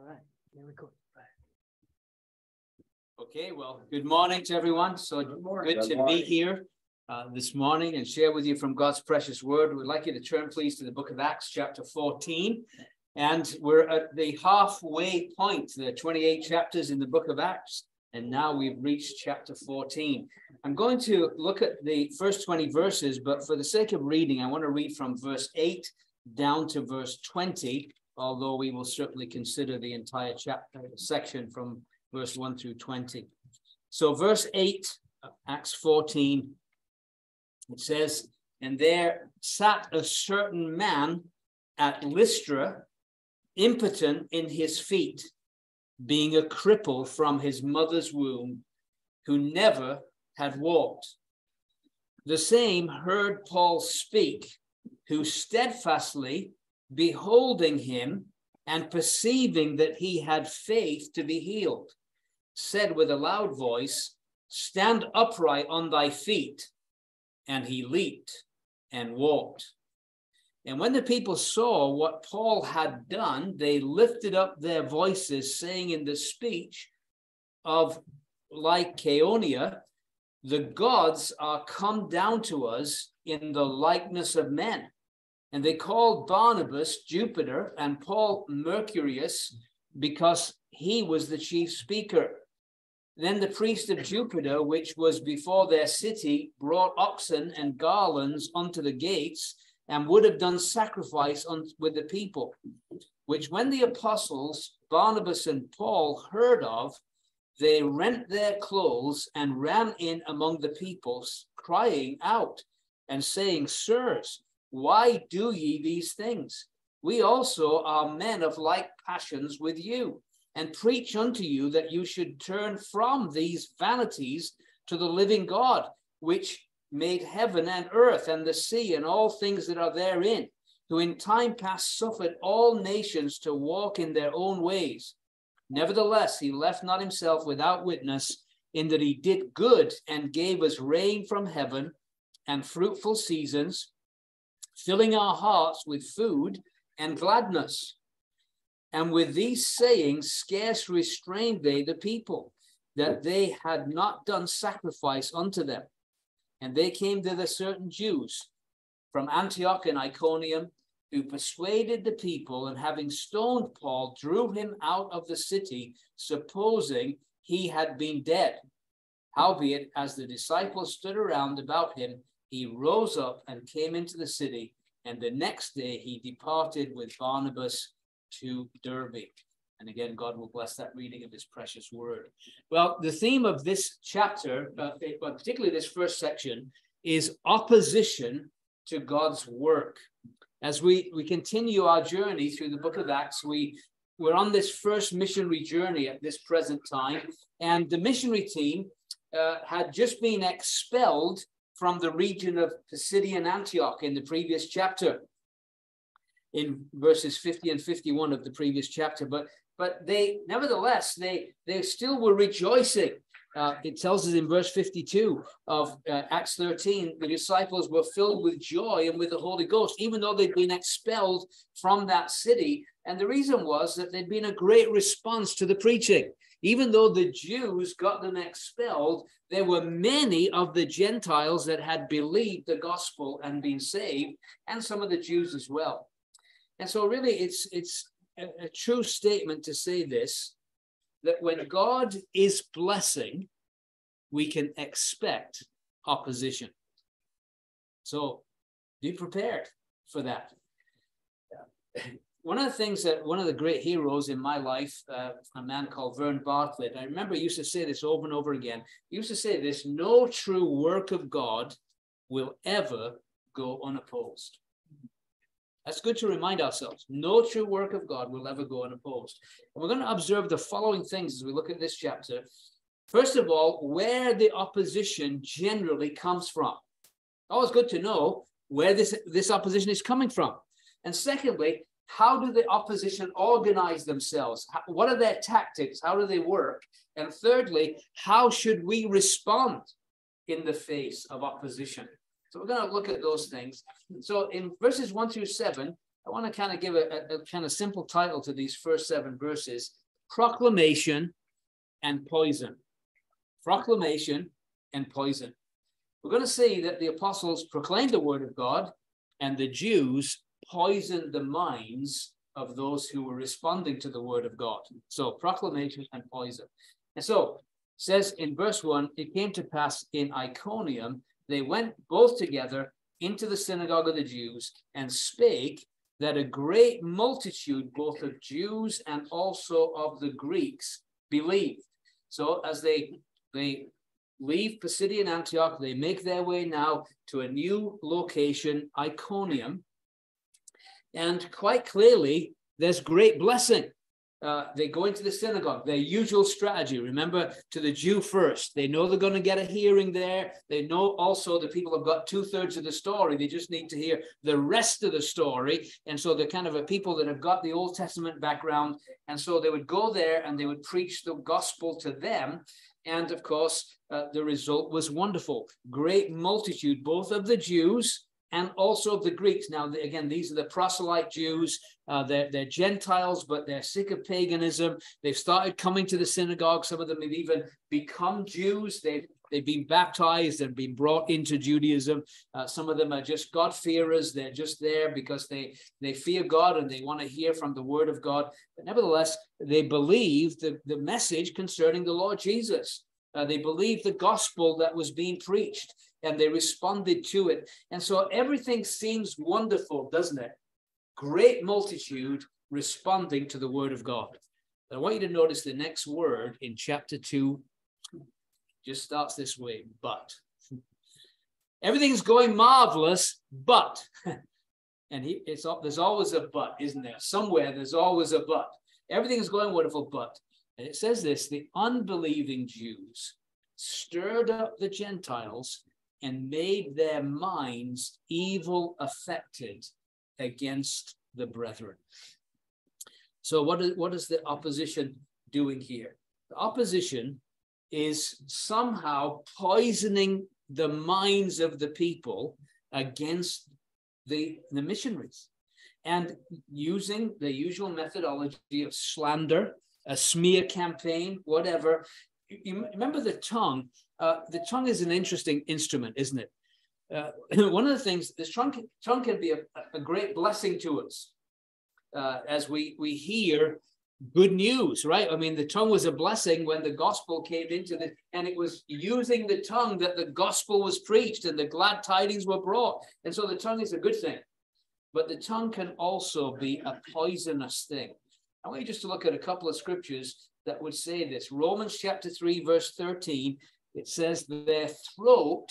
All right, here we go. Okay, well, good morning to everyone. So Good morning. good to be here uh, this morning and share with you from God's precious word. We'd like you to turn, please, to the book of Acts, chapter 14. And we're at the halfway point, the 28 chapters in the book of Acts. And now we've reached chapter 14. I'm going to look at the first 20 verses, but for the sake of reading, I want to read from verse 8 down to verse 20, although we will certainly consider the entire chapter section from verse 1 through 20. So, verse 8, Acts 14, it says, And there sat a certain man at Lystra, impotent in his feet, being a cripple from his mother's womb, who never had walked. The same heard Paul speak, who steadfastly beholding him and perceiving that he had faith to be healed, said with a loud voice, Stand upright on thy feet. And he leaped and walked. And when the people saw what Paul had done, they lifted up their voices, saying in the speech of Lycaonia, The gods are come down to us in the likeness of men. And they called Barnabas Jupiter and Paul Mercurius because he was the chief speaker. Then the priest of Jupiter, which was before their city, brought oxen and garlands unto the gates and would have done sacrifice on, with the people, which when the apostles Barnabas and Paul heard of, they rent their clothes and ran in among the peoples, crying out and saying, Sirs, why do ye these things? We also are men of like passions with you, and preach unto you that you should turn from these vanities to the living God, which made heaven and earth and the sea and all things that are therein, who in time past suffered all nations to walk in their own ways. Nevertheless, he left not himself without witness, in that he did good and gave us rain from heaven and fruitful seasons filling our hearts with food and gladness. And with these sayings, scarce restrained they the people, that they had not done sacrifice unto them. And they came thither certain Jews from Antioch and Iconium, who persuaded the people, and having stoned Paul, drew him out of the city, supposing he had been dead. Howbeit, as the disciples stood around about him, he rose up and came into the city, and the next day he departed with Barnabas to Derbe. And again, God will bless that reading of his precious word. Well, the theme of this chapter, uh, particularly this first section, is opposition to God's work. As we, we continue our journey through the book of Acts, we, we're on this first missionary journey at this present time, and the missionary team uh, had just been expelled from the region of Pisidian Antioch in the previous chapter, in verses 50 and 51 of the previous chapter. But but they nevertheless they they still were rejoicing. Uh, it tells us in verse 52 of uh, Acts 13, the disciples were filled with joy and with the Holy Ghost, even though they'd been expelled from that city. And the reason was that there'd been a great response to the preaching. Even though the Jews got them expelled, there were many of the Gentiles that had believed the gospel and been saved, and some of the Jews as well. And so, really, it's it's a, a true statement to say this that when God is blessing, we can expect opposition. So, be prepared for that. One of the things that one of the great heroes in my life, uh, a man called Vern Bartlett, I remember he used to say this over and over again. He used to say this no true work of God will ever go unopposed. That's good to remind ourselves. No true work of God will ever go unopposed. And we're going to observe the following things as we look at this chapter. First of all, where the opposition generally comes from. Always good to know where this, this opposition is coming from. And secondly, how do the opposition organize themselves? What are their tactics? How do they work? And thirdly, how should we respond in the face of opposition? So we're going to look at those things. So in verses one through seven, I want to kind of give a, a, a kind of simple title to these first seven verses Proclamation and Poison. Proclamation and Poison. We're going to see that the apostles proclaimed the word of God and the Jews poisoned the minds of those who were responding to the word of God. So proclamation and poison. And so says in verse one, it came to pass in Iconium, they went both together into the synagogue of the Jews and spake that a great multitude, both of Jews and also of the Greeks, believed. So as they they leave Pisidian Antioch, they make their way now to a new location, Iconium, and quite clearly, there's great blessing. Uh, they go into the synagogue, their usual strategy. Remember, to the Jew first. They know they're going to get a hearing there. They know also the people have got two thirds of the story. They just need to hear the rest of the story. And so they're kind of a people that have got the Old Testament background. And so they would go there and they would preach the gospel to them. And of course, uh, the result was wonderful. Great multitude, both of the Jews and also of the Greeks. Now, again, these are the proselyte Jews. Uh, they're, they're Gentiles, but they're sick of paganism. They've started coming to the synagogue. Some of them have even become Jews. They've, they've been baptized and been brought into Judaism. Uh, some of them are just God-fearers. They're just there because they, they fear God and they want to hear from the word of God. But nevertheless, they believe the, the message concerning the Lord Jesus. Uh, they believe the gospel that was being preached and they responded to it. And so everything seems wonderful, doesn't it? Great multitude responding to the word of God. But I want you to notice the next word in chapter 2 just starts this way but. Everything's going marvelous, but. and he, it's there's always a but, isn't there? Somewhere there's always a but. Everything is going wonderful, but. And it says this the unbelieving Jews stirred up the Gentiles and made their minds evil affected against the brethren. So, what is, what is the opposition doing here? The opposition is somehow poisoning the minds of the people against the, the missionaries and using the usual methodology of slander, a smear campaign, whatever. You remember the tongue uh, the tongue is an interesting instrument, isn't it? Uh, one of the things, this tongue, tongue can be a, a great blessing to us uh, as we, we hear good news, right? I mean, the tongue was a blessing when the gospel came into the, and it was using the tongue that the gospel was preached and the glad tidings were brought. And so the tongue is a good thing. But the tongue can also be a poisonous thing. I want you just to look at a couple of scriptures that would say this. Romans chapter 3, verse 13 it says their throat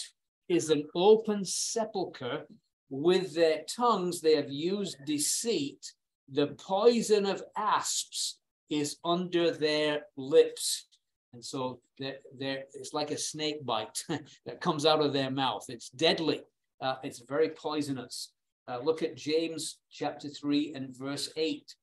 is an open sepulchre. With their tongues, they have used deceit. The poison of asps is under their lips. And so they're, they're, it's like a snake bite that comes out of their mouth. It's deadly. Uh, it's very poisonous. Uh, look at James chapter 3 and verse 8.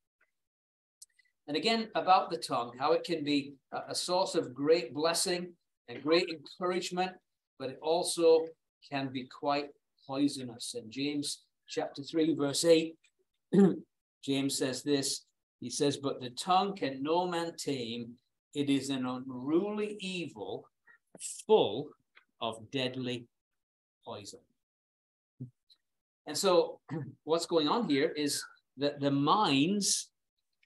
And again, about the tongue, how it can be a source of great blessing and great encouragement, but it also can be quite poisonous. In James chapter 3, verse 8, James says this He says, But the tongue can no man tame, it is an unruly evil full of deadly poison. And so, what's going on here is that the minds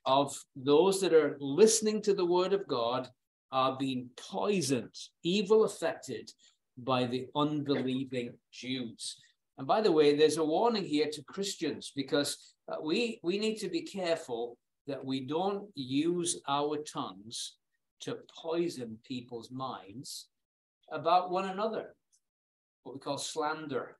of those that are listening to the word of God are being poisoned, evil affected by the unbelieving Jews. And by the way, there's a warning here to Christians because uh, we, we need to be careful that we don't use our tongues to poison people's minds about one another, what we call slander.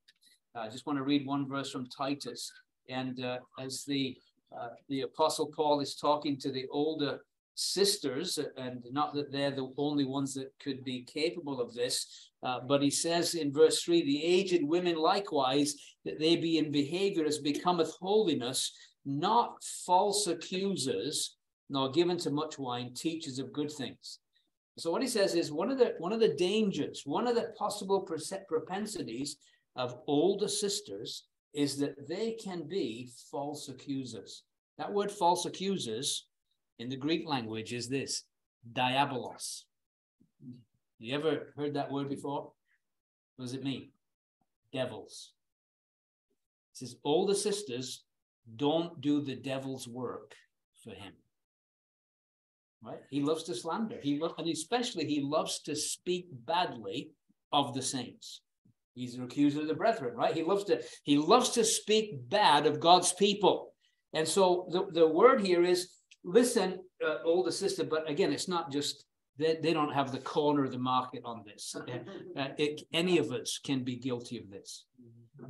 I just want to read one verse from Titus. And uh, as the uh, the apostle Paul is talking to the older sisters, and not that they're the only ones that could be capable of this, uh, but he says in verse 3 the aged women likewise, that they be in behavior as becometh holiness, not false accusers, nor given to much wine, teachers of good things. So what he says is one of the one of the dangers, one of the possible propensities of older sisters is that they can be false accusers. That word false accusers in the Greek language is this diabolos. You ever heard that word before? What does it mean? Devils. It says, older sisters don't do the devil's work for him. Right? He loves to slander. He loves, and especially he loves to speak badly of the saints. He's an accuser of the brethren, right? He loves to he loves to speak bad of God's people. And so the, the word here is listen, uh, older sister, but again, it's not just they, they don't have the corner of the market on this. Uh, it, any of us can be guilty of this.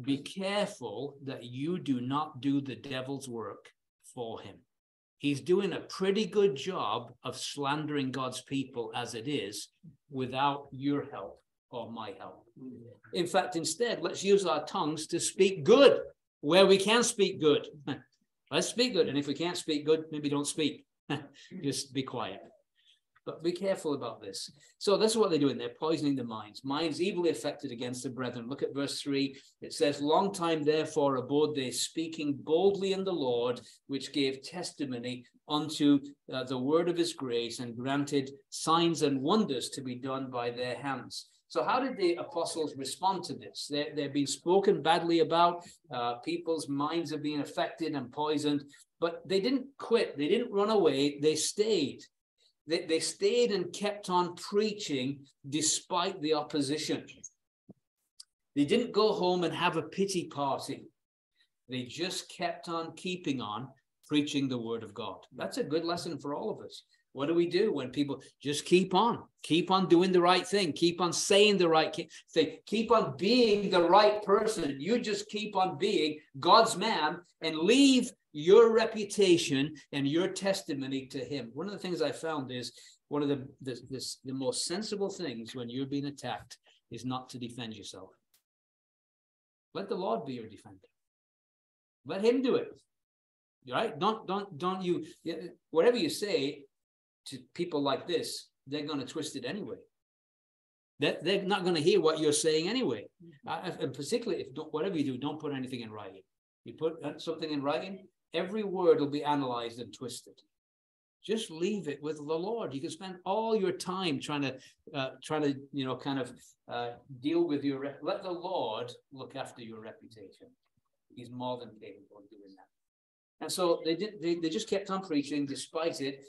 Be careful that you do not do the devil's work for him. He's doing a pretty good job of slandering God's people as it is without your help or my help. In fact, instead, let's use our tongues to speak good where we can speak good. let's speak good. And if we can't speak good, maybe don't speak. Just be quiet. But be careful about this. So that's what they're doing. They're poisoning the minds. Minds evilly affected against the brethren. Look at verse 3. It says, Long time therefore abode they, speaking boldly in the Lord, which gave testimony unto uh, the word of his grace, and granted signs and wonders to be done by their hands. So, how did the apostles respond to this? They, they've been spoken badly about. Uh, people's minds have been affected and poisoned, but they didn't quit. They didn't run away. They stayed. They, they stayed and kept on preaching despite the opposition. They didn't go home and have a pity party. They just kept on keeping on preaching the word of God. That's a good lesson for all of us. What do we do when people just keep on, keep on doing the right thing, keep on saying the right thing, keep on being the right person? You just keep on being God's man and leave your reputation and your testimony to him. One of the things I found is one of the, the, the most sensible things when you're being attacked is not to defend yourself. Let the Lord be your defender. Let him do it. Right? Don't don't don't you whatever you say to people like this, they're going to twist it anyway. They're, they're not going to hear what you're saying anyway. Uh, and particularly if whatever you do, don't put anything in writing. You put uh, something in writing, every word will be analyzed and twisted. Just leave it with the Lord. You can spend all your time trying to, uh, trying to, you know, kind of uh, deal with your. Rep- Let the Lord look after your reputation. He's more than capable of doing that. And so they did. They, they just kept on preaching despite it,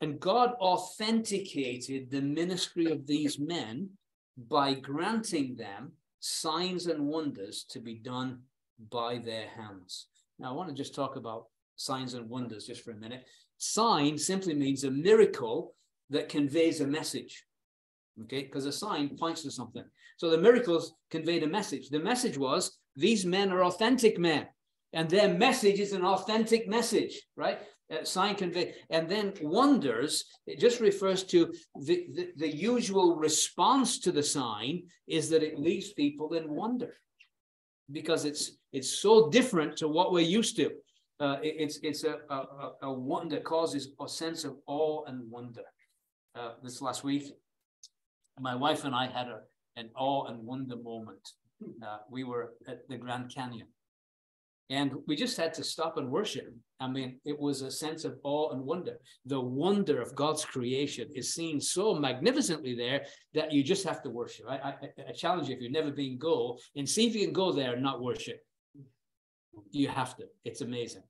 and God authenticated the ministry of these men by granting them signs and wonders to be done by their hands. Now, I want to just talk about signs and wonders just for a minute. Sign simply means a miracle that conveys a message. Okay, because a sign points to something. So the miracles conveyed a message. The message was these men are authentic men, and their message is an authentic message, right? Uh, sign convey, and then wonders. It just refers to the, the the usual response to the sign is that it leaves people in wonder because it's it's so different to what we're used to. Uh, it, it's it's a, a, a that causes a sense of awe and wonder. Uh, this last week, my wife and I had a, an awe and wonder moment. Uh, we were at the Grand Canyon, and we just had to stop and worship. I mean, it was a sense of awe and wonder. The wonder of God's creation is seen so magnificently there that you just have to worship. I, I, I challenge you, if you've never been, go and see if you can go there and not worship. You have to. It's amazing.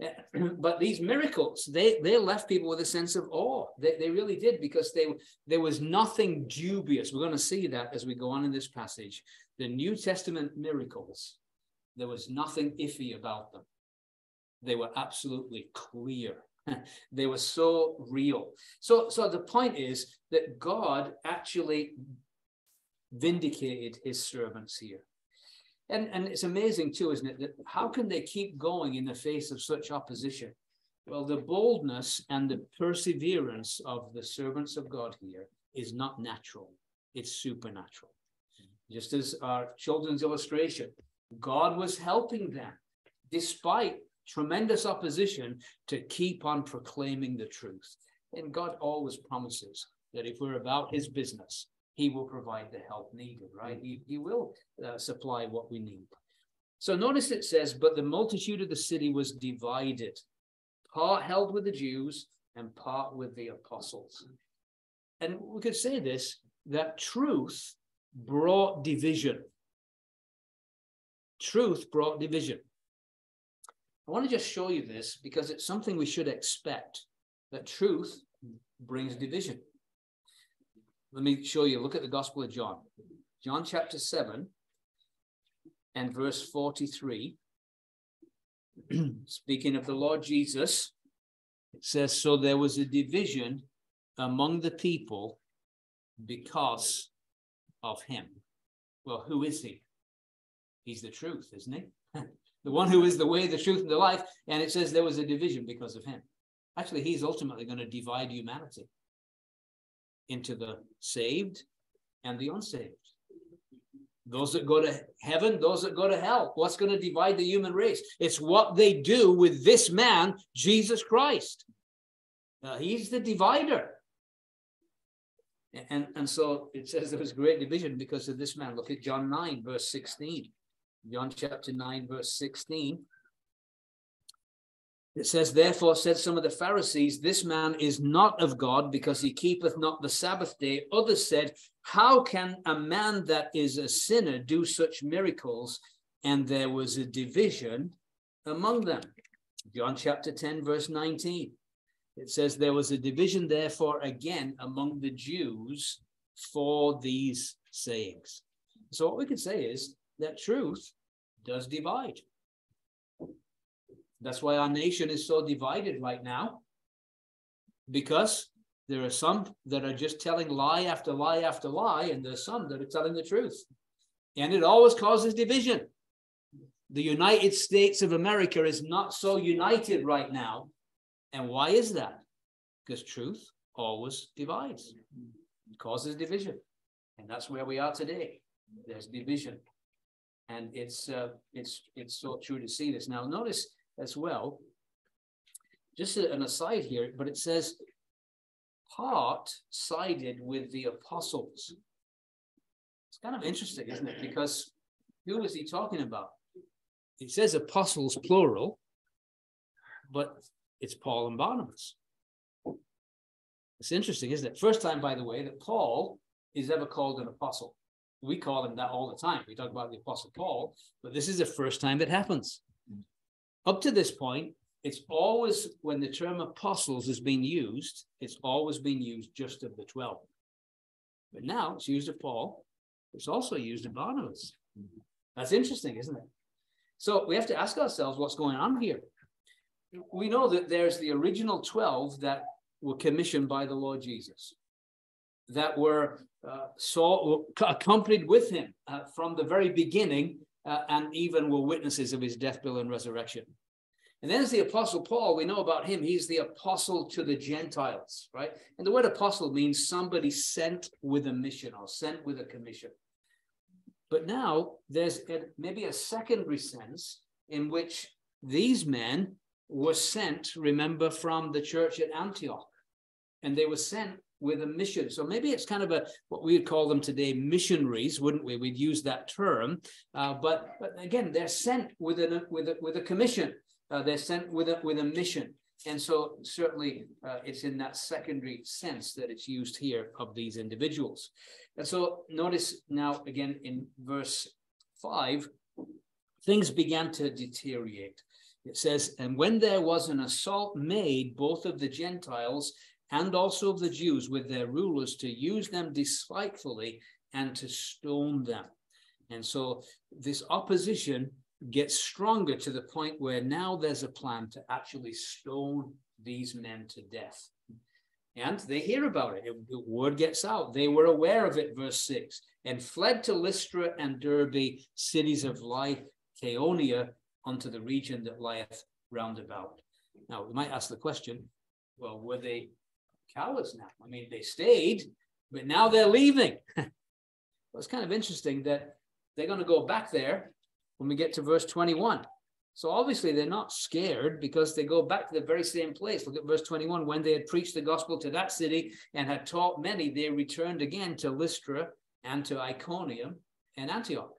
But these miracles, they, they left people with a sense of awe. They, they really did because they, there was nothing dubious. We're going to see that as we go on in this passage. The New Testament miracles there was nothing iffy about them. They were absolutely clear. they were so real. So, so the point is that God actually vindicated his servants here. And, and it's amazing too, isn't it? That how can they keep going in the face of such opposition? Well, the boldness and the perseverance of the servants of God here is not natural, it's supernatural. Mm. Just as our children's illustration, God was helping them despite tremendous opposition to keep on proclaiming the truth. And God always promises that if we're about his business, he will provide the help needed, right? He, he will uh, supply what we need. So notice it says, but the multitude of the city was divided, part held with the Jews and part with the apostles. And we could say this that truth brought division. Truth brought division. I want to just show you this because it's something we should expect that truth brings division. Let me show you. Look at the Gospel of John. John chapter 7 and verse 43. Speaking of the Lord Jesus, it says, So there was a division among the people because of him. Well, who is he? He's the truth, isn't he? the one who is the way, the truth, and the life. And it says there was a division because of him. Actually, he's ultimately going to divide humanity into the saved and the unsaved. Those that go to heaven, those that go to hell. What's going to divide the human race? It's what they do with this man, Jesus Christ. Uh, he's the divider. And, and so it says there was great division because of this man. Look at John 9, verse 16. John chapter 9, verse 16. It says, Therefore said some of the Pharisees, This man is not of God because he keepeth not the Sabbath day. Others said, How can a man that is a sinner do such miracles? And there was a division among them. John chapter 10, verse 19. It says, There was a division, therefore, again among the Jews for these sayings. So, what we can say is that truth does divide. That's why our nation is so divided right now, because there are some that are just telling lie after lie after lie, and there's some that are telling the truth. And it always causes division. The United States of America is not so united right now. And why is that? Because truth always divides, it causes division. And that's where we are today. There's division. And it's uh, it's it's so true to see this. Now notice as well. Just an aside here, but it says part sided with the apostles. It's kind of interesting, isn't it? Because who is he talking about? He says apostles plural, but it's Paul and Barnabas. It's interesting, isn't it? First time, by the way, that Paul is ever called an apostle. We call him that all the time. We talk about the apostle Paul, but this is the first time it happens. Up to this point, it's always when the term apostles is being used, it's always been used just of the 12. But now it's used of Paul, it's also used of Barnabas. That's interesting, isn't it? So we have to ask ourselves what's going on here. We know that there's the original 12 that were commissioned by the Lord Jesus, that were uh, saw, accompanied with him uh, from the very beginning uh, and even were witnesses of his death, burial, and resurrection. And then there's the apostle Paul. We know about him. He's the apostle to the Gentiles, right? And the word apostle means somebody sent with a mission or sent with a commission. But now there's a, maybe a secondary sense in which these men were sent, remember, from the church at Antioch. And they were sent with a mission. So maybe it's kind of a what we would call them today missionaries, wouldn't we? We'd use that term. Uh, but but again, they're sent with a with a with a commission. Uh, they're sent with a with a mission. And so certainly uh, it's in that secondary sense that it's used here of these individuals. And so notice now again in verse five, things began to deteriorate. It says, and when there was an assault made both of the Gentiles and also of the Jews with their rulers to use them despitefully and to stone them. And so this opposition gets stronger to the point where now there's a plan to actually stone these men to death. And they hear about it. The word gets out. They were aware of it, verse 6, and fled to Lystra and Derbe, cities of Lycaonia, unto the region that lieth round about. Now, we might ask the question well, were they cowards now. I mean, they stayed, but now they're leaving. well, it's kind of interesting that they're going to go back there when we get to verse 21. So obviously they're not scared because they go back to the very same place. Look at verse 21. When they had preached the gospel to that city and had taught many, they returned again to Lystra and to Iconium and Antioch.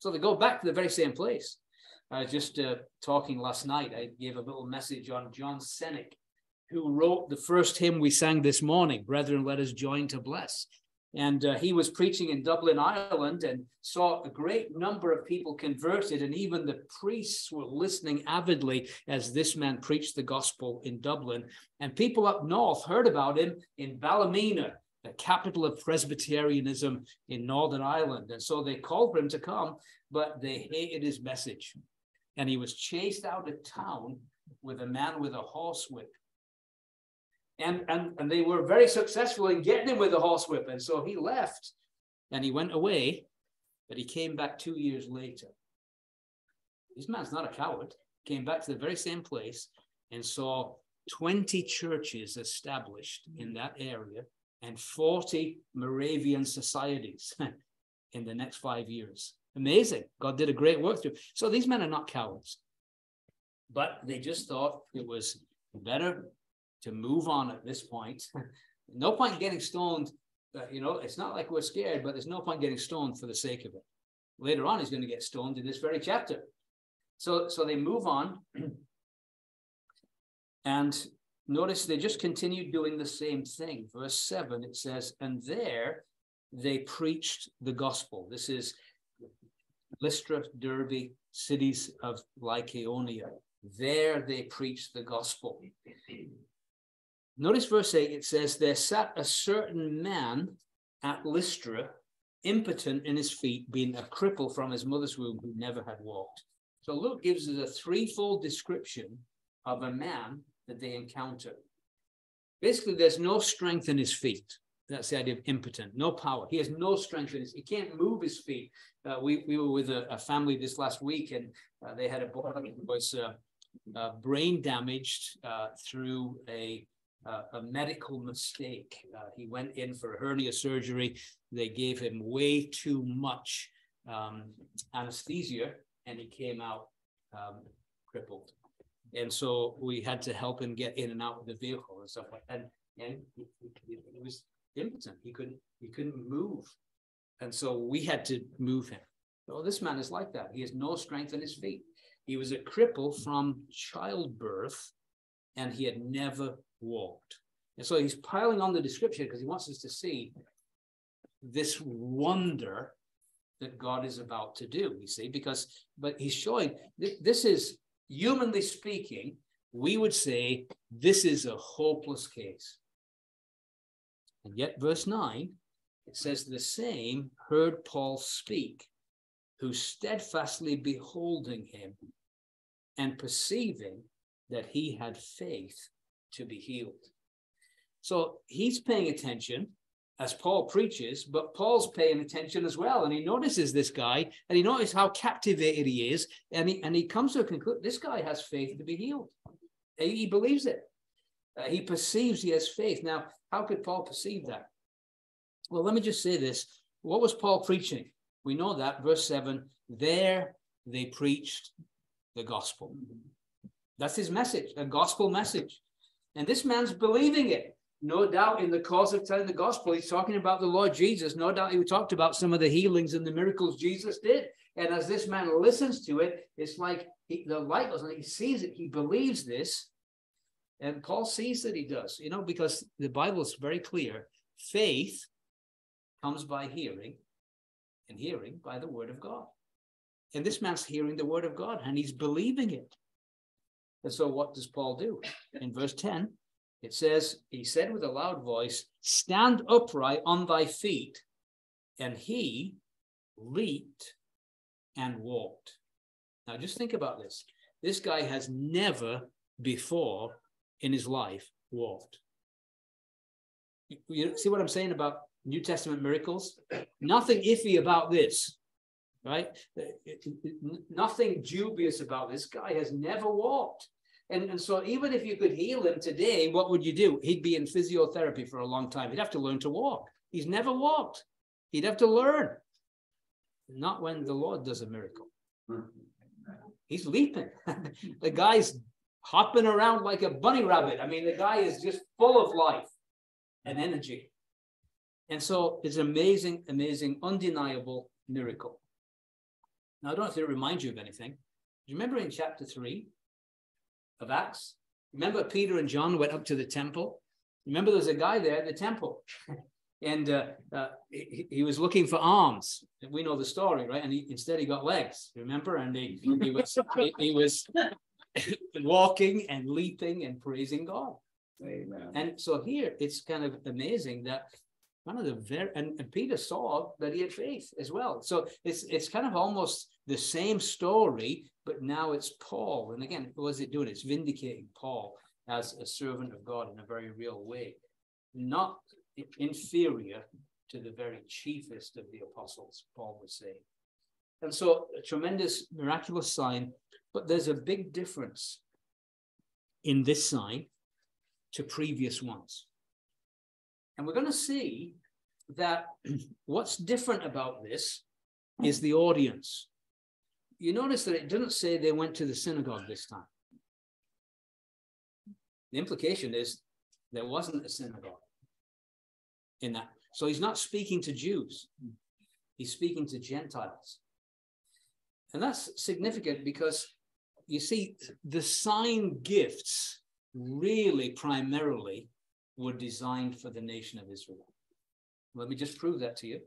So they go back to the very same place. I was just uh, talking last night. I gave a little message on John Cennick, who wrote the first hymn we sang this morning, Brethren, Let Us Join to Bless. And uh, he was preaching in Dublin, Ireland, and saw a great number of people converted. And even the priests were listening avidly as this man preached the gospel in Dublin. And people up north heard about him in Ballymena, the capital of Presbyterianism in Northern Ireland. And so they called for him to come, but they hated his message. And he was chased out of town with a man with a horsewhip and, and, and they were very successful in getting him with a horsewhip. And so he left and he went away, but he came back two years later. This man's not a coward. Came back to the very same place and saw 20 churches established in mm. that area and 40 Moravian societies in the next five years. Amazing. God did a great work through. So these men are not cowards, but they just thought it was better to move on at this point. no point getting stoned. Uh, you know, it's not like we're scared, but there's no point getting stoned for the sake of it. Later on, he's going to get stoned in this very chapter. So, so they move on. and notice they just continued doing the same thing. Verse 7, it says, And there they preached the gospel. This is Lystra, Derbe, cities of Lycaonia. There they preached the gospel. Notice verse 8, it says, There sat a certain man at Lystra, impotent in his feet, being a cripple from his mother's womb who never had walked. So Luke gives us a threefold description of a man that they encounter. Basically, there's no strength in his feet. That's the idea of impotent, no power. He has no strength in his. He can't move his feet. Uh, we we were with a, a, family this last week, and uh, they had a boy who was uh, uh brain damaged uh, through a uh, a medical mistake. Uh, he went in for hernia surgery. They gave him way too much um, anesthesia, and he came out um, crippled. And so we had to help him get in and out of the vehicle and stuff like that. And, and he, he, he was impotent. He couldn't he couldn't move, and so we had to move him. So this man is like that. He has no strength in his feet. He was a cripple from childbirth, and he had never walked. And so he's piling on the description because he wants us to see this wonder that God is about to do, you see, because, but he's showing th- this is, humanly speaking, we would say this is a hopeless case. And yet, verse 9, it says, The same heard Paul speak, who steadfastly beholding him and perceiving that he had faith to be healed. So he's paying attention as Paul preaches, but Paul's paying attention as well. And he notices this guy and he notices how captivated he is. And he, and he comes to a conclusion this guy has faith to be healed. He believes it. Uh, he perceives he has faith. Now, how could Paul perceive that? Well, let me just say this. What was Paul preaching? We know that, verse 7 there they preached the gospel. That's his message, a gospel message. And this man's believing it. No doubt in the course of telling the gospel, he's talking about the Lord Jesus. No doubt he talked about some of the healings and the miracles Jesus did. And as this man listens to it, it's like he, the light goes on. He sees it. He believes this. And Paul sees that he does, you know, because the Bible is very clear. Faith comes by hearing, and hearing by the word of God. And this man's hearing the word of God and he's believing it. And so what does Paul do? In verse 10, it says, He said with a loud voice, Stand upright on thy feet. And he leaped and walked. Now just think about this. This guy has never before in his life walked. You see what I'm saying about New Testament miracles? Nothing iffy about this right? Nothing dubious about this guy has never walked. And, and so even if you could heal him today, what would you do? He'd be in physiotherapy for a long time. He'd have to learn to walk. He's never walked. He'd have to learn. Not when the Lord does a miracle. He's leaping. the guy's hopping around like a bunny rabbit. I mean, the guy is just full of life and energy. And so it's amazing, amazing, undeniable miracle. Now, I don't know if it reminds you of anything. Do you remember in chapter 3 of Acts? Remember Peter and John went up to the temple? Remember there was a guy there at the temple. and uh, uh, he, he, was looking for arms. We know the story, right? And he, instead he got legs, remember? And he, he was he, he was walking and leaping and praising God. Amen. And so here it's kind of amazing that one of the very and, and Peter saw that he had faith as well. So it's it's kind of almost the same story, but now it's Paul. And again, what is it doing? It's vindicating Paul as a servant of God in a very real way, not inferior to the very chiefest of the apostles, Paul would say. And so a tremendous miraculous sign, but there's a big difference in this sign to previous ones. And we're going to see that what's different about this is the audience. You notice that it doesn't say they went to the synagogue this time. The implication is there wasn't a synagogue in that. So he's not speaking to Jews, he's speaking to Gentiles. And that's significant because you see, the sign gifts really primarily were designed for the nation of Israel. Let me just prove that to you.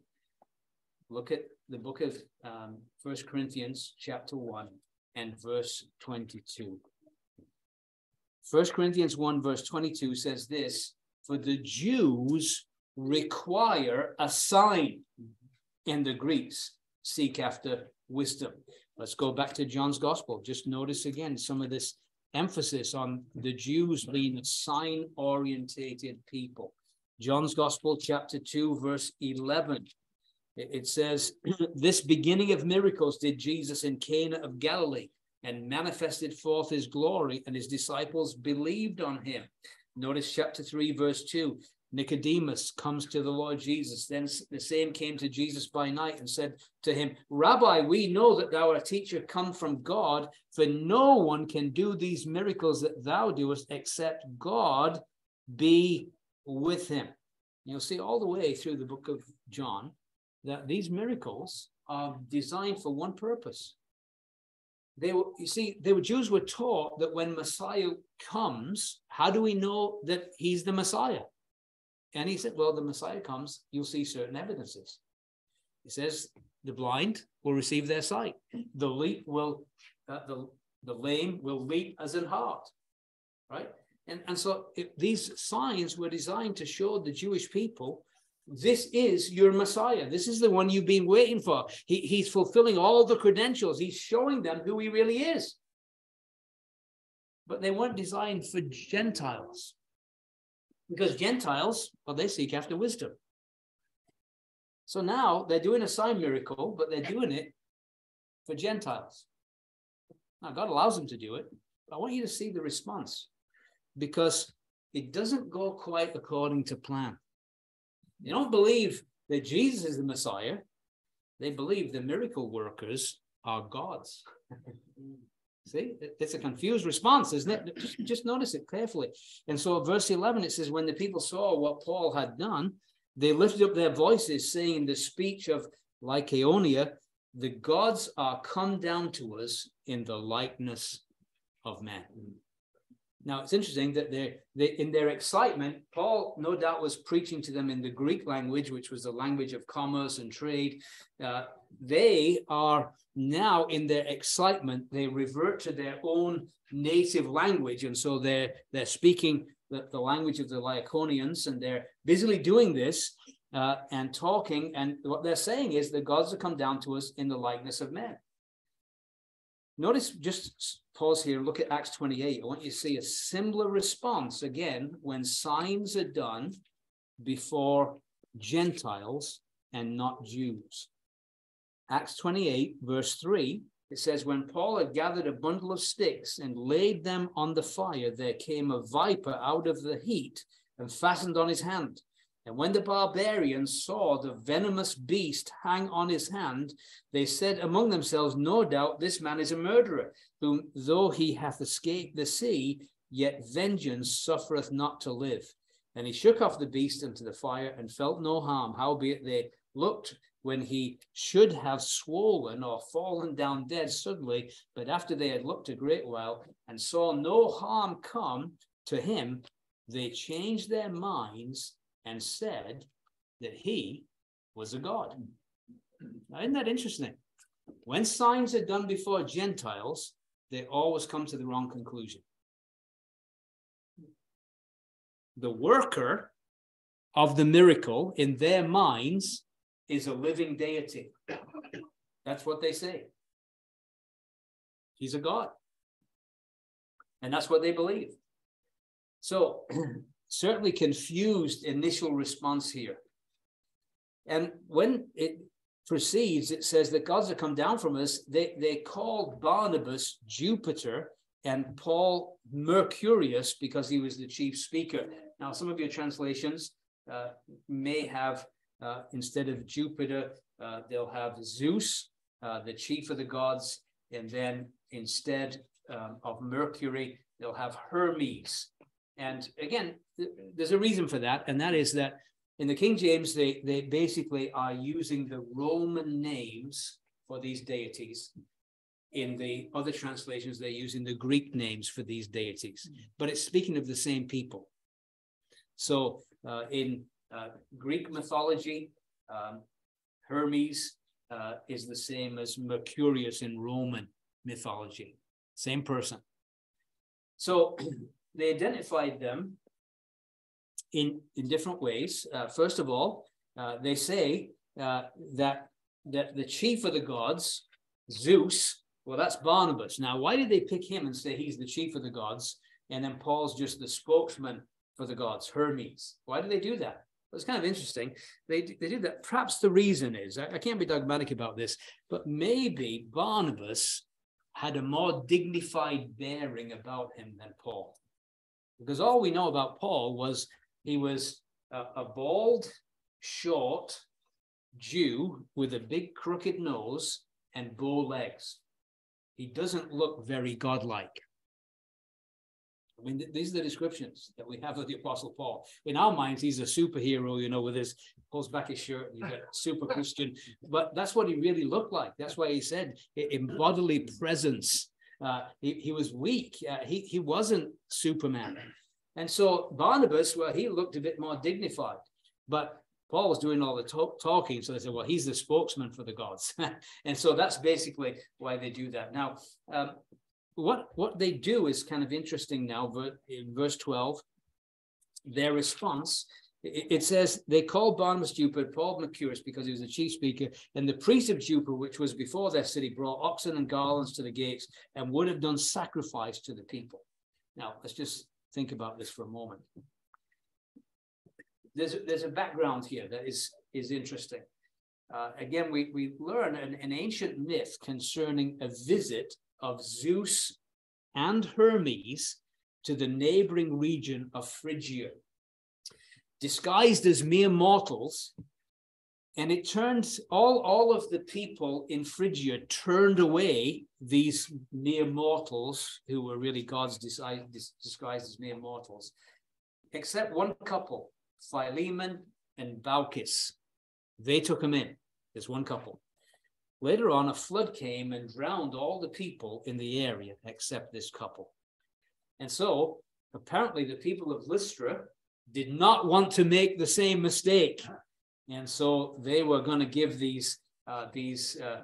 Look at the book of um, First Corinthians, chapter 1, and verse 22. First Corinthians 1, verse 22 says this For the Jews require a sign, and the Greeks seek after wisdom. Let's go back to John's gospel. Just notice again some of this emphasis on the Jews being a sign orientated people. John's Gospel, chapter 2, verse 11. It says, This beginning of miracles did Jesus in Cana of Galilee and manifested forth his glory, and his disciples believed on him. Notice chapter 3, verse 2. Nicodemus comes to the Lord Jesus. Then the same came to Jesus by night and said to him, Rabbi, we know that thou art a teacher come from God, for no one can do these miracles that thou doest except God be with him. You'll see all the way through the book of John that these miracles are designed for one purpose. They were, you see, the Jews were taught that when Messiah comes, how do we know that he's the Messiah? And he said, well, the Messiah comes, you'll see certain evidences. He says the blind will receive their sight. The leap will, uh, the, the lame will leap as in hart, right? And, and so these signs were designed to show the Jewish people this is your Messiah. This is the one you've been waiting for. He, he's fulfilling all the credentials. He's showing them who he really is. But they weren't designed for Gentiles. Because Gentiles, well, they seek after wisdom. So now they're doing a sign miracle, but they're doing it for Gentiles. Now, God allows them to do it. I want you to see the response because it doesn't go quite according to plan. They don't believe that Jesus is the Messiah. They believe the miracle workers are gods. See, it's a confused response, isn't it? Just, just notice it carefully. And so, verse 11, it says, When the people saw what Paul had done, they lifted up their voices, saying in the speech of Lycaonia, The gods are come down to us in the likeness of men. Now it's interesting that they, they, in their excitement, Paul no doubt was preaching to them in the Greek language, which was the language of commerce and trade. Uh, they are now in their excitement, they revert to their own native language, and so they're they're speaking the, the language of the Lycaonians, and they're busily doing this uh, and talking. And what they're saying is the gods have come down to us in the likeness of men. Notice, just pause here, look at Acts 28. I want you to see a similar response again when signs are done before Gentiles and not Jews. Acts 28, verse 3, it says, When Paul had gathered a bundle of sticks and laid them on the fire, there came a viper out of the heat and fastened on his hand. And when the barbarians saw the venomous beast hang on his hand, they said among themselves, No doubt this man is a murderer, whom though he hath escaped the sea, yet vengeance suffereth not to live. And he shook off the beast into the fire and felt no harm, howbeit they looked when he should have swollen or fallen down dead suddenly, but after they had looked a great while and saw no harm come to him, they changed their minds and said that he was a god. Now, isn't that interesting? When signs are done before Gentiles, they always come to the wrong conclusion. The worker of the miracle in their minds is a living deity. That's what they say. He's a God. And that's what they believe. So, certainly confused initial response here. And when it proceeds, it says that gods have come down from us. They, they called Barnabas Jupiter and Paul Mercurius because he was the chief speaker. Now, some of your translations uh, may have uh, instead of Jupiter, uh, they'll have Zeus, uh, the chief of the gods, and then instead um, of Mercury, they'll have Hermes. And again, there's a reason for that, and that is that in the King James, they, they basically are using the Roman names for these deities. In the other translations, they're using the Greek names for these deities, but it's speaking of the same people. So uh, in uh, Greek mythology, um, Hermes uh, is the same as Mercurius in Roman mythology, same person. So they identified them in, in different ways. Uh, first of all, uh, they say uh, that, that the chief of the gods, Zeus, well, that's Barnabas. Now, why did they pick him and say he's the chief of the gods? And then Paul's just the spokesman for the gods, Hermes. Why did they do that? it's kind of interesting. They, they did that. Perhaps the reason is, I, I can't be dogmatic about this, but maybe Barnabas had a more dignified bearing about him than Paul. Because all we know about Paul was he was a, a bald, short Jew with a big crooked nose and bow legs. He doesn't look very godlike. I mean, th- these are the descriptions that we have of the Apostle Paul. In our minds, he's a superhero, you know, with his pulls back his shirt and he's a super Christian. But that's what he really looked like. That's why he said in bodily presence, uh, he, he was weak. Uh, he, he wasn't Superman. And so Barnabas, well, he looked a bit more dignified. But Paul was doing all the talk, talking, so they said, "Well, he's the spokesman for the gods," and so that's basically why they do that. Now, um, what what they do is kind of interesting now in verse 12 their response it, says they called barnabas jupiter paul mercurius because he was the chief speaker and the priest of jupiter which was before their city brought oxen and garlands to the gates and would have done sacrifice to the people now let's just think about this for a moment there's a, there's a background here that is is interesting uh, again we we learn an, an ancient myth concerning a visit of Zeus and Hermes to the neighboring region of Phrygia, disguised as mere mortals. And it turned all, all of the people in Phrygia turned away these mere mortals who were really gods disguised, as mere mortals, except one couple, Philemon and Baucis. They took them in. There's one couple. Later on, a flood came and drowned all the people in the area except this couple. And so, apparently, the people of Lystra did not want to make the same mistake. And so they were going to give these, uh, these uh,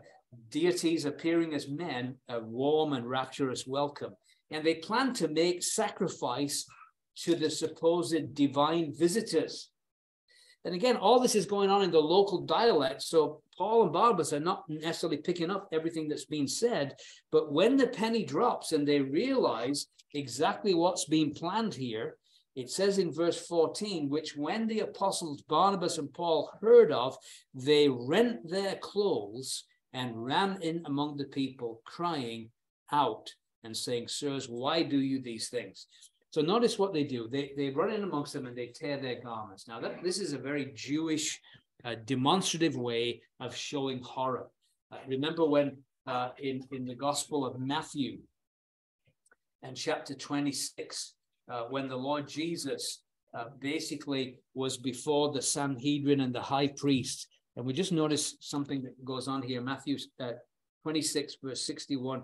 deities appearing as men a warm and rapturous welcome. And they planned to make sacrifice to the supposed divine visitors. And again, all this is going on in the local dialect. So Paul and Barnabas are not necessarily picking up everything that's being said. But when the penny drops and they realize exactly what's being planned here, it says in verse 14, which when the apostles Barnabas and Paul heard of, they rent their clothes and ran in among the people, crying out and saying, Sirs, why do you these things? So notice what they do. They, they run in amongst them and they tear their garments. Now, that, this is a very Jewish uh, demonstrative way of showing horror. Uh, remember when uh, in, in the Gospel of Matthew and chapter 26, uh, when the Lord Jesus uh, basically was before the Sanhedrin and the high priest, And we just notice something that goes on here. Matthew uh, 26, verse 61,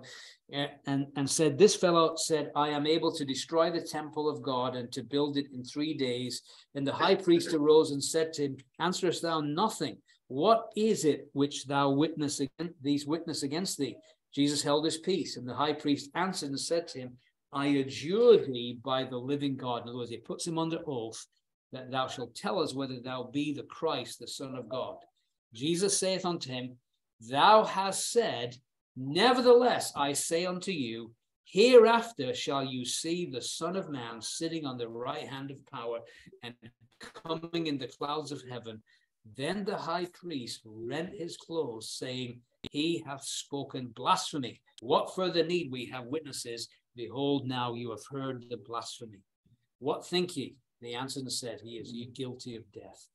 and, and said, This fellow said, I am able to destroy the temple of God and to build it in three days. And the high priest arose and said to him, Answerest thou nothing? What is it which thou witness against these witness against thee? Jesus held his peace, and the high priest answered and said to him, I adjure thee by the living God. In other words, he puts him under oath that thou shalt tell us whether thou be the Christ, the Son of God. Jesus saith unto him, Thou hast said, Nevertheless, I say unto you, hereafter shall you see the Son of Man sitting on the right hand of power and coming in the clouds of heaven. Then the high priest rent his clothes, saying, He hath spoken blasphemy. What further need we have witnesses? Behold, now you have heard the blasphemy. What think ye? They answered and said, He is guilty of death.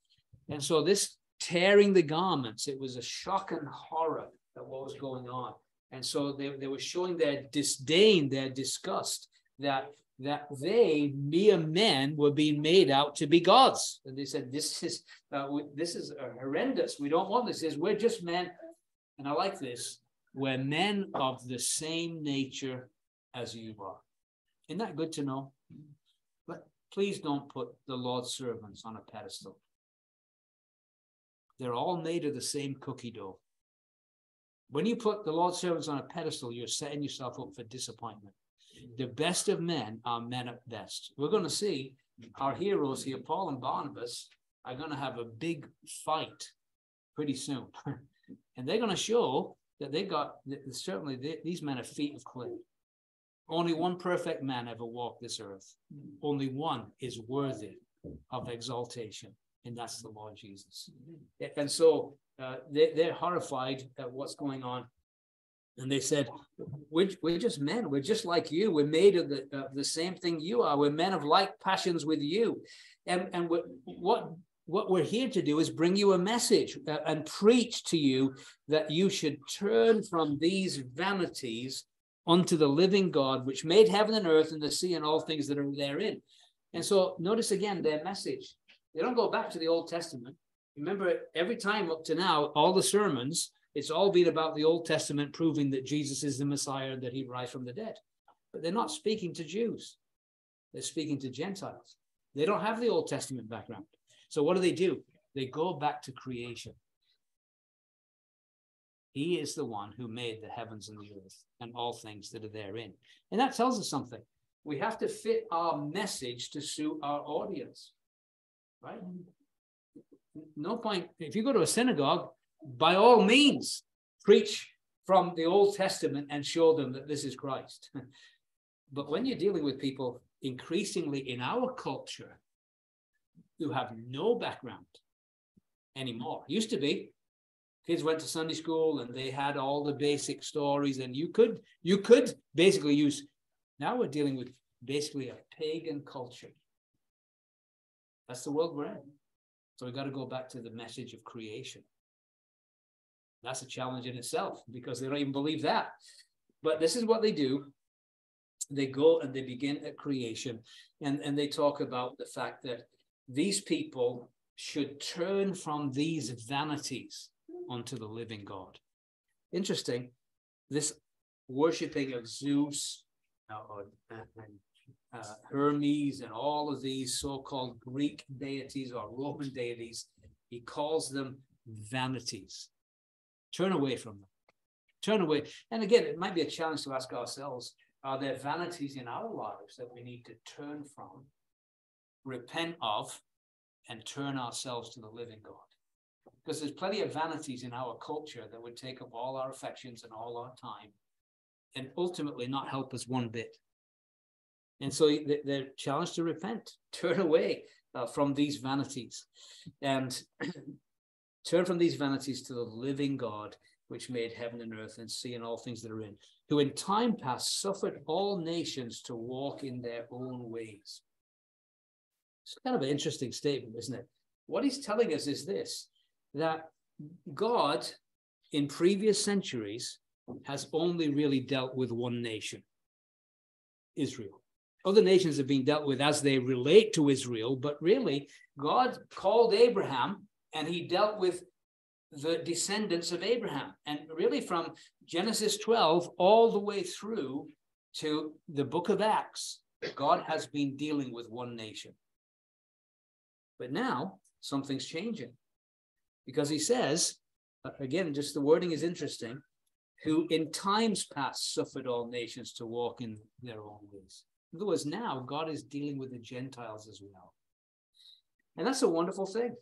And so this tearing the garments. It was a shock and horror at what was going on. And so they, they were showing their disdain, their disgust that that they mere men were being made out to be gods. And they said, "This is uh, this is horrendous. We don't want this. Is we're just men." And I like this. We're men of the same nature as you are. Isn't that good to know? But please don't put the Lord's servants on a pedestal. They're all made of the same cookie dough. When you put the Lord's servants on a pedestal, you're setting yourself up for disappointment. The best of men are men at best. We're going to see our heroes here, Paul and Barnabas, are going to have a big fight pretty soon. and they're going to show that they got, certainly, they, these men are feet of clay. Only one perfect man ever walked this earth. Only one is worthy of exaltation and that's the Lord Jesus. And so uh, they, they're horrified at what's going on. And they said, we're, we're just men. We're just like you. We're made of the, the same thing you are. We're men of like passions with you. And, and what, what, what we're here to do is bring you a message uh, and preach to you that you should turn from these vanities unto the living God, which made heaven and earth and the sea and all things that are therein. And so notice again their message they don't go back to the Old Testament. Remember, every time up to now, all the sermons, it's all been about the Old Testament proving that Jesus is the Messiah, and that he rise from the dead. But they're not speaking to Jews. They're speaking to Gentiles. They don't have the Old Testament background. So what do they do? They go back to creation. He is the one who made the heavens and the earth and all things that are therein. And that tells us something. We have to fit our message to suit our audience right? No point. If you go to a synagogue, by all means, preach from the Old Testament and show them that this is Christ. but when you're dealing with people increasingly in our culture who have no background anymore, used to be kids went to Sunday school and they had all the basic stories, and you could you could basically use. Now we're dealing with basically a pagan culture that's the world we're in. So we've got to go back to the message of creation. That's a challenge in itself because they don't even believe that. But this is what they do. They go and they begin at creation and, and they talk about the fact that these people should turn from these vanities onto the living God. Interesting. This worshiping of Zeus uh, and uh, Hermes and all of these so-called Greek deities or Roman deities, he calls them vanities. Turn away from them. Turn away. And again, it might be a challenge to ask ourselves, are there vanities in our lives that we need to turn from, repent of, and turn ourselves to the living God? Because there's plenty of vanities in our culture that would take up all our affections and all our time and ultimately not help us one bit. And so they're challenged to repent, turn away uh, from these vanities, and turn from these vanities to the living God, which made heaven and earth and sea and all things that are in, who in time past suffered all nations to walk in their own ways. It's kind of an interesting statement, isn't it? What he's telling us is this that God in previous centuries has only really dealt with one nation, Israel other nations have been dealt with as they relate to Israel, but really, God called Abraham and he dealt with the descendants of Abraham. And really from Genesis 12 all the way through to the book of Acts, God has been dealing with one nation. But now something's changing because he says, uh, again, just the wording is interesting, who in times past suffered all nations to walk in their own ways. In other words, now God is dealing with the Gentiles as well. And that's a wonderful thing.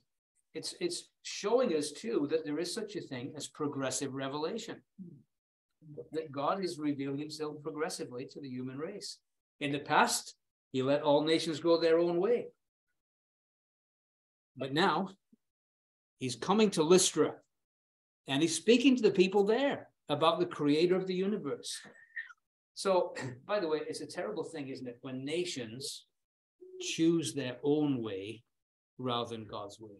It's, it's showing us too that there is such a thing as progressive revelation. That God is revealing himself progressively to the human race. In the past, he let all nations go their own way. But now he's coming to Lystra and he's speaking to the people there about the creator of the universe. So, by the way, it's a terrible thing, isn't it? When nations choose their own way rather than God's way.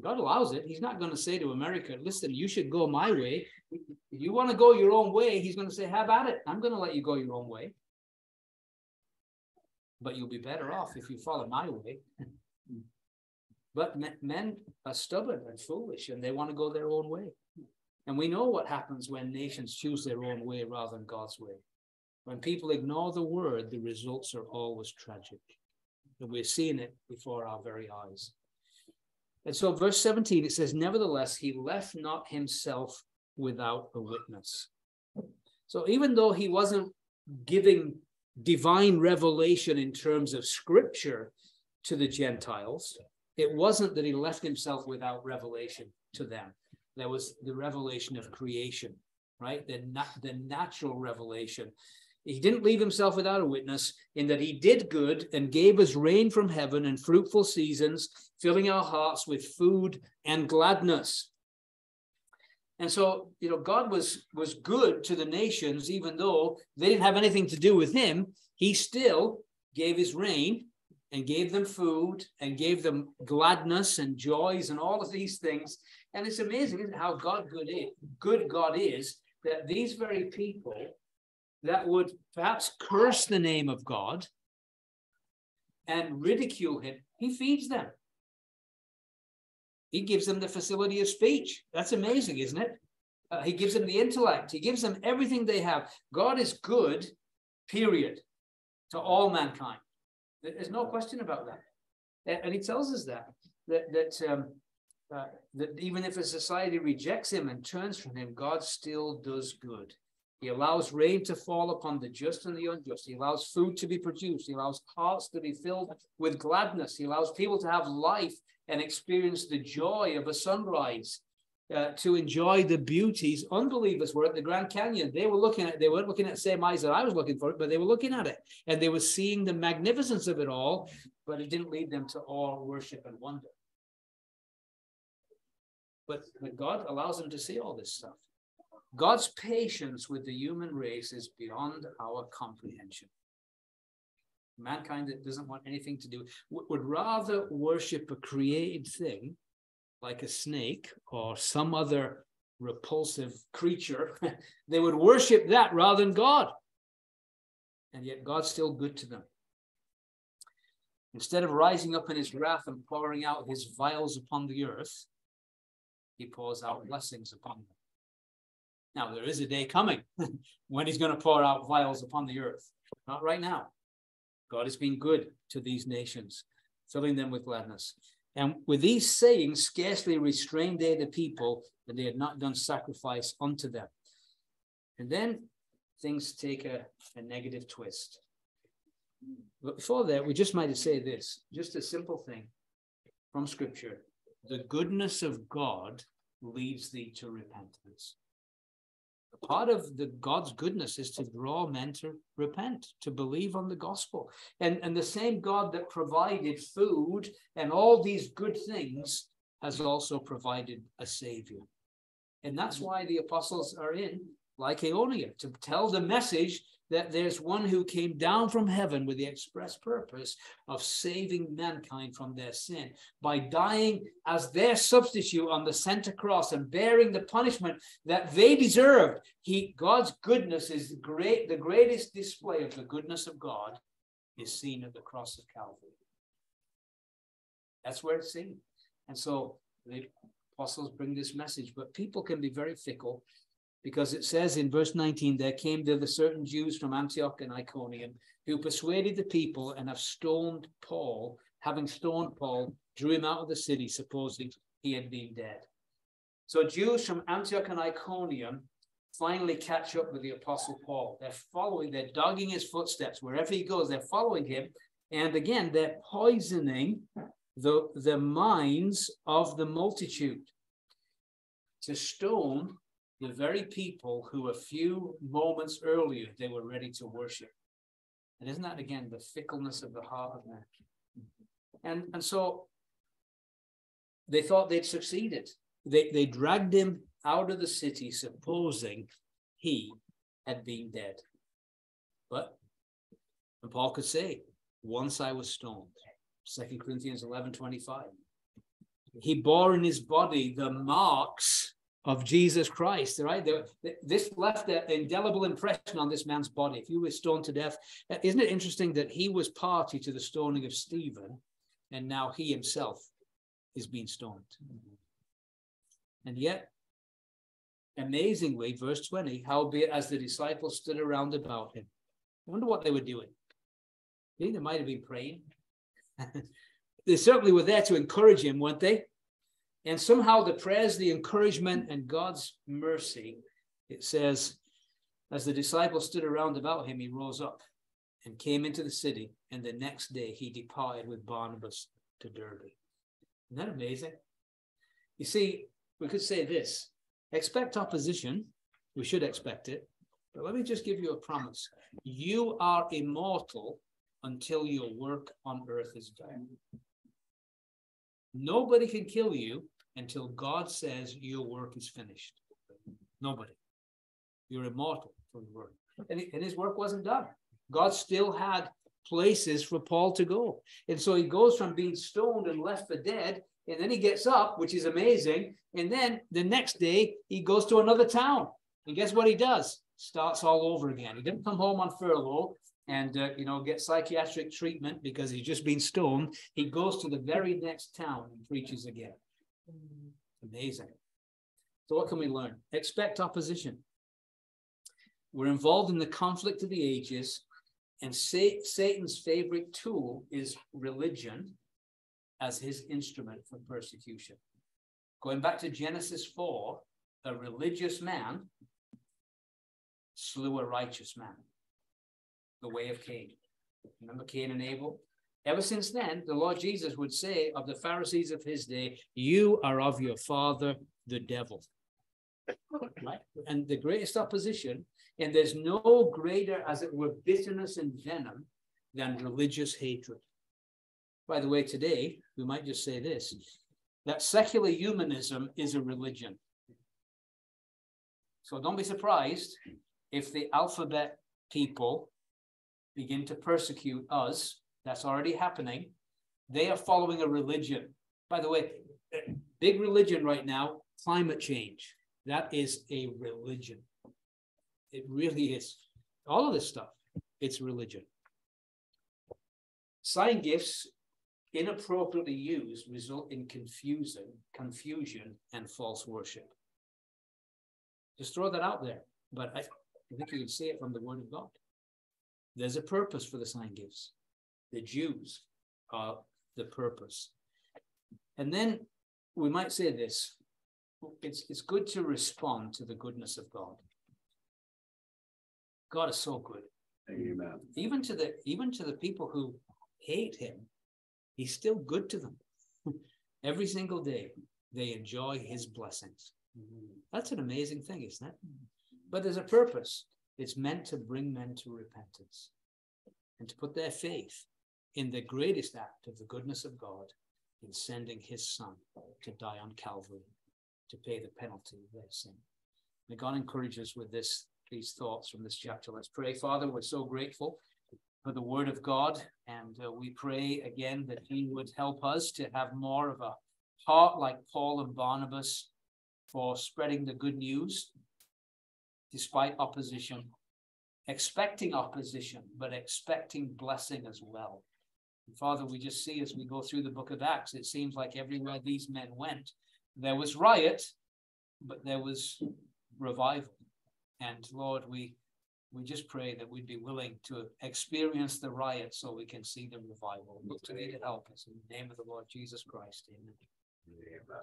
God allows it. He's not going to say to America, listen, you should go my way. If you want to go your own way, he's going to say, have at it. I'm going to let you go your own way. But you'll be better off if you follow my way. But men are stubborn and foolish and they want to go their own way. And we know what happens when nations choose their own way rather than God's way. When people ignore the word, the results are always tragic. And we're seeing it before our very eyes. And so, verse 17, it says, Nevertheless, he left not himself without a witness. So, even though he wasn't giving divine revelation in terms of scripture to the Gentiles, it wasn't that he left himself without revelation to them. There was the revelation of creation, right? The, the natural revelation he didn't leave himself without a witness in that he did good and gave us rain from heaven and fruitful seasons, filling our hearts with food and gladness. And so, you know, God was was good to the nations, even though they didn't have anything to do with him. He still gave his rain and gave them food and gave them gladness and joys and all of these things. And it's amazing isn't it, how God good is, good God is that these very people that would perhaps curse the name of God and ridicule him, he feeds them. He gives them the facility of speech. That's amazing, isn't it? Uh, he gives them the intellect. He gives them everything they have. God is good, period, to all mankind. There's no question about that. And he tells us that, that, that, um, uh, that even if a society rejects him and turns from him, God still does good. He allows rain to fall upon the just and the unjust. He allows food to be produced. He allows hearts to be filled with gladness. He allows people to have life and experience the joy of a sunrise, uh, to enjoy the beauties. Unbelievers were at the Grand Canyon. They were looking at, they weren't looking at same eyes that I was looking for it, but they were looking at it and they were seeing the magnificence of it all, but it didn't lead them to awe, worship, and wonder. But, but God allows them to see all this stuff. God's patience with the human race is beyond our comprehension. Mankind that doesn't want anything to do would rather worship a created thing like a snake or some other repulsive creature. they would worship that rather than God. And yet God's still good to them. Instead of rising up in his wrath and pouring out his vials upon the earth, he pours out blessings upon them. Now, there is a day coming when he's going to pour out vials upon the earth. Not right now. God has been good to these nations, filling them with gladness. And with these sayings, scarcely restrained they the people that they had not done sacrifice unto them. And then things take a, a negative twist. But before that, we just might say this just a simple thing from scripture the goodness of God leads thee to repentance part of the God's goodness is to draw men to repent, to believe on the gospel. And, and the same God that provided food and all these good things has also provided a savior. And that's why the apostles are in Lycaonia to tell the message that there's one who came down from heaven with the express purpose of saving mankind from their sin by dying as their substitute on the center cross and bearing the punishment that they deserved. He, God's goodness is great. The greatest display of the goodness of God is seen at the cross of Calvary. That's where it's seen. And so the apostles bring this message, but people can be very fickle because it says in verse 19, there came there the certain Jews from Antioch and Iconium who persuaded the people and have stoned Paul, having stoned Paul, drew him out of the city, supposing he had been dead. So Jews from Antioch and Iconium finally catch up with the apostle Paul. They're following, they're dogging his footsteps wherever he goes, they're following him. And again, they're poisoning the, the minds of the multitude to stone the very people who a few moments earlier they were ready to worship. And isn't that again the fickleness of the heart of man? And, and so they thought they'd succeeded. They, they dragged him out of the city, supposing he had been dead. But and Paul could say, once I was stoned. Second Corinthians 11 25. He bore in his body the marks of Jesus Christ, right? This left an indelible impression on this man's body. If you were stoned to death, uh, isn't it interesting that he was party to the stoning of Stephen, and now he himself is being stoned? And yet, amazingly, verse 20, howbeit as the disciples stood around about him. I wonder what they were doing. I think they might have been praying. they certainly were there to encourage him, weren't they? And somehow the prayers, the encouragement, and God's mercy, it says, as the disciples stood around about him, he rose up and came into the city. And the next day he departed with Barnabas to Derbe. Isn't that amazing? You see, we could say this expect opposition. We should expect it. But let me just give you a promise. You are immortal until your work on earth is done. Nobody can kill you until God says your work is finished. Nobody. You're immortal for the work. And, and his work wasn't done. God still had places for Paul to go. And so he goes from being stoned and left for dead, and then he gets up, which is amazing. And then the next day, he goes to another town. And guess what he does? Starts all over again. He didn't come home on furlough and uh, you know get psychiatric treatment because he's just been stoned. He goes to the very next town and preaches again. Amazing. So, what can we learn? Expect opposition. We're involved in the conflict of the ages, and Satan's favorite tool is religion as his instrument for persecution. Going back to Genesis 4, a religious man slew a righteous man, the way of Cain. Remember Cain and Abel? Ever since then, the Lord Jesus would say of the Pharisees of his day, You are of your father, the devil. Right? And the greatest opposition, and there's no greater, as it were, bitterness and venom than religious hatred. By the way, today, we might just say this that secular humanism is a religion. So don't be surprised if the alphabet people begin to persecute us that's already happening. They are following a religion. By the way, eh, big religion right now, climate change. That is a religion. It really is. All of this stuff, it's religion. Sign gifts inappropriately used result in confusing, confusion, and false worship. Just throw that out there. But I, I think you can see it from the word of God. There's a purpose for the sign gifts the Jews are the purpose. And then we might say this it's, it's good to respond to the goodness of God. God is so good. Amen. Even to the even to the people who hate him, he's still good to them. Every single day they enjoy his blessings. That's an amazing thing, isn't it? But there's a purpose. It's meant to bring men to repentance and to put their faith in the greatest act of the goodness of God in sending his son to die on Calvary to pay the penalty of their sin. May God encourage us with this, these thoughts from this chapter. Let's pray. Father, we're so grateful for the word of God, and uh, we pray again that he would help us to have more of a heart like Paul and Barnabas for spreading the good news despite opposition, expecting opposition, but expecting blessing as well. And Father, we just see as we go through the book of Acts, it seems like everywhere these men went, there was riot, but there was revival. And Lord, we we just pray that we'd be willing to experience the riot so we can see the revival. Look to thee to help us in the name of the Lord Jesus Christ. Amen. Amen.